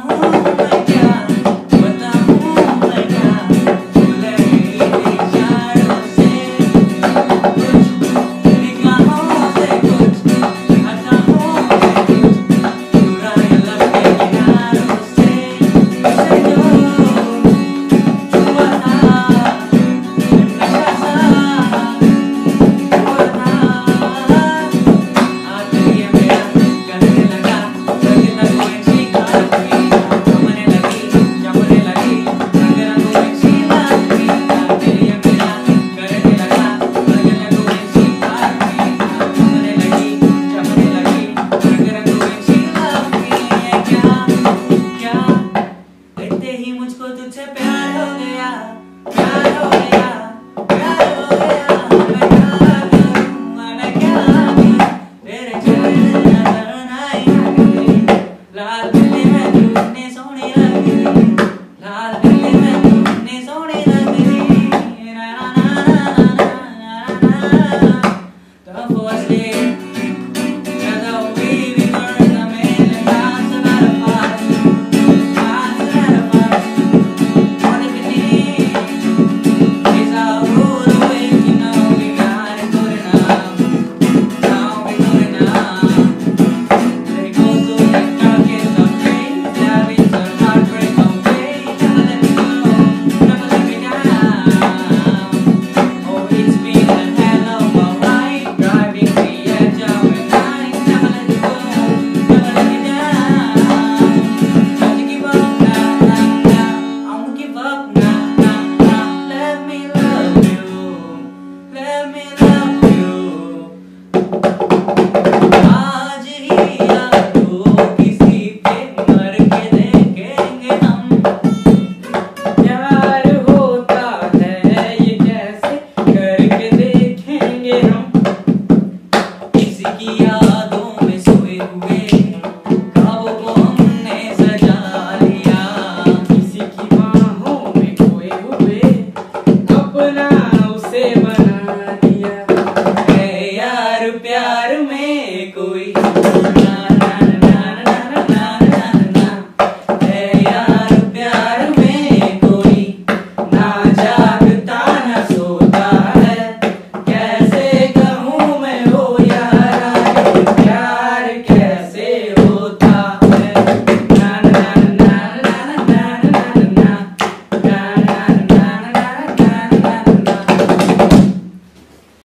now. में कोई